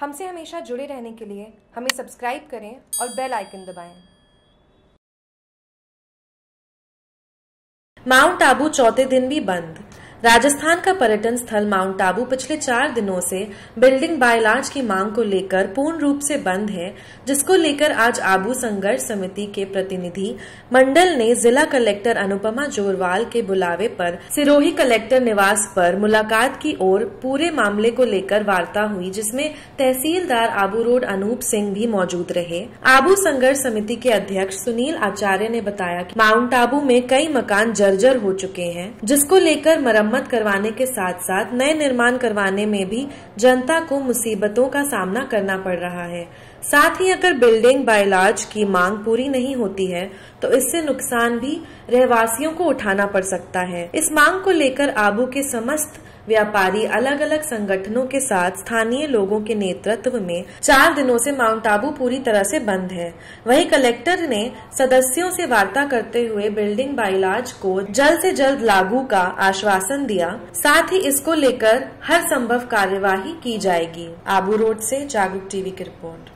हमसे हमेशा जुड़े रहने के लिए हमें सब्सक्राइब करें और बेल आइकन दबाएँ। माउंट आबू चौथे दिन भी बंद राजस्थान का पर्यटन स्थल माउंट आबू पिछले चार दिनों से बिल्डिंग बायलाज की मांग को लेकर पूर्ण रूप से बंद है, जिसको लेकर आज आबू संघर्ष समिति के प्रतिनिधि मंडल ने जिला कलेक्टर अनुपमा जोरवाल के बुलावे पर सिरोही कलेक्टर निवास पर मुलाकात की और पूरे मामले को लेकर वार्ता हुई, जिसमें तहसीलदार आबू रोड अनूप सिंह भी मौजूद रहे। आबू संघर्ष समिति के अध्यक्ष सुनील आचार्य ने बताया कि माउंट आबू में कई मकान जर्जर हो चुके हैं, जिसको लेकर मरम्मत मरम्मत करवाने के साथ साथ नए निर्माण करवाने में भी जनता को मुसीबतों का सामना करना पड़ रहा है। साथ ही अगर बिल्डिंग बायलाज की मांग पूरी नहीं होती है तो इससे नुकसान भी रहवासियों को उठाना पड़ सकता है। इस मांग को लेकर आबू के समस्त व्यापारी अलग अलग संगठनों के साथ स्थानीय लोगों के नेतृत्व में चार दिनों से माउंट आबू पूरी तरह से बंद है। वहीं कलेक्टर ने सदस्यों से वार्ता करते हुए बिल्डिंग बाइलाज को जल्द से जल्द लागू का आश्वासन दिया। साथ ही इसको लेकर हर संभव कार्यवाही की जाएगी। आबू रोड से जागरूक टीवी की रिपोर्ट।